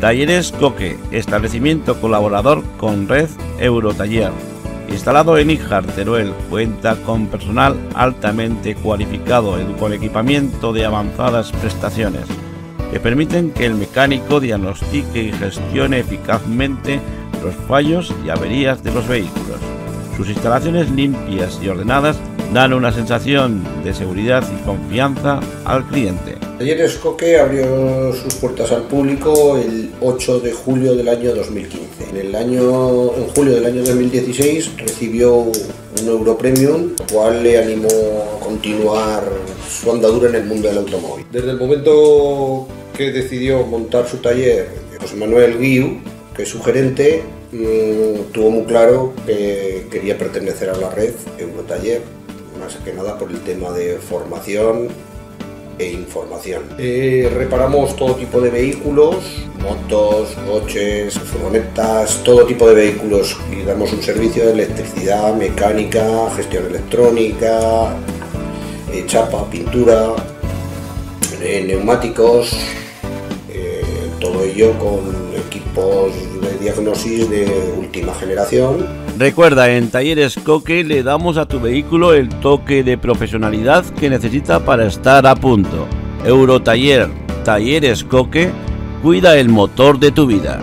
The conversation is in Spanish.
Talleres Coque, establecimiento colaborador con Red Eurotaller. Instalado en Ijar, Teruel, cuenta con personal altamente cualificado con equipamiento de avanzadas prestaciones que permiten que el mecánico diagnostique y gestione eficazmente los fallos y averías de los vehículos. Sus instalaciones limpias y ordenadas dan una sensación de seguridad y confianza al cliente. Talleres Coque abrió sus puertas al público el 8 de julio del año 2015. En, el año, en julio del año 2016 recibió un Euro Premium, lo cual le animó a continuar su andadura en el mundo del automóvil. Desde el momento que decidió montar su taller, José Manuel Guiu, que es su gerente, mm, tuvo muy claro que quería pertenecer a la red Eurotaller, más que nada por el tema de formación e información. Eh, reparamos todo tipo de vehículos, motos, coches, furgonetas, todo tipo de vehículos y damos un servicio de electricidad, mecánica, gestión electrónica, eh, chapa, pintura, eh, neumáticos, todo ello con de última generación. Recuerda, en Talleres Coque le damos a tu vehículo el toque de profesionalidad que necesita para estar a punto. Eurotaller, Talleres Coque, cuida el motor de tu vida.